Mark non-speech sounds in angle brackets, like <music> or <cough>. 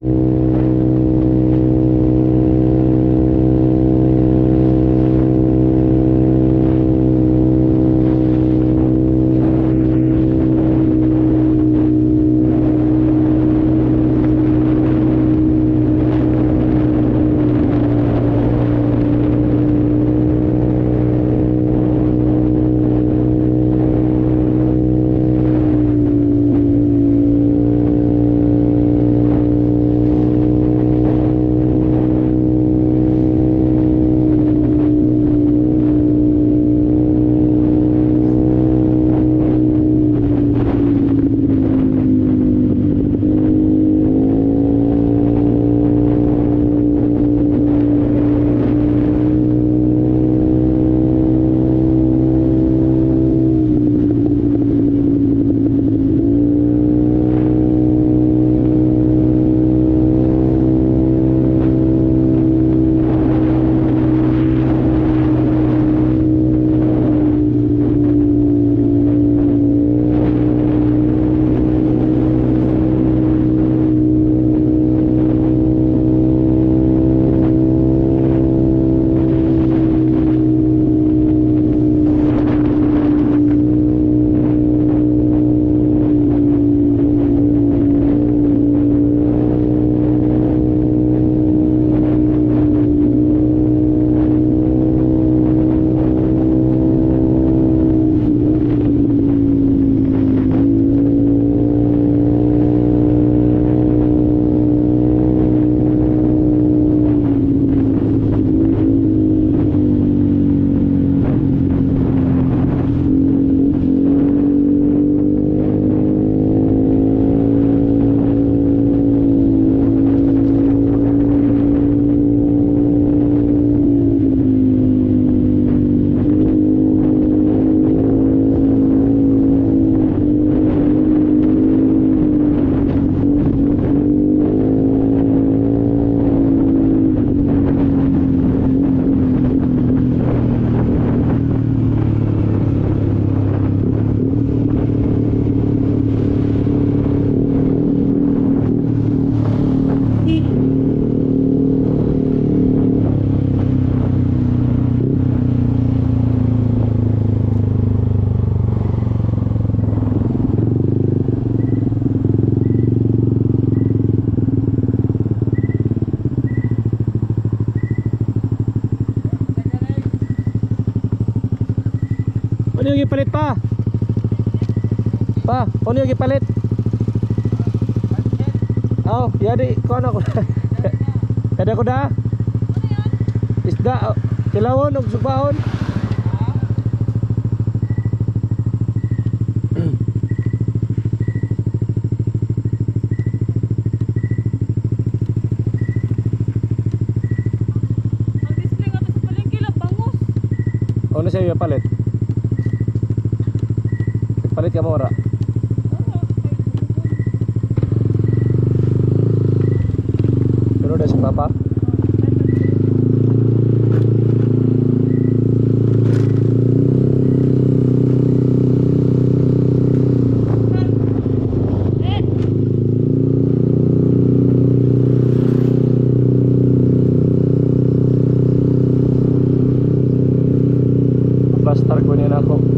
Música Ano yung ipalit pa? Pa, ano yung ipalit? Oh, yadi, ko ano ko. Kada <laughs> ko da. Isda, oh, kilawon lang, bangus. Ano siya yung palit? Palit ka mo. Pero na si Papa. Basta ko ako.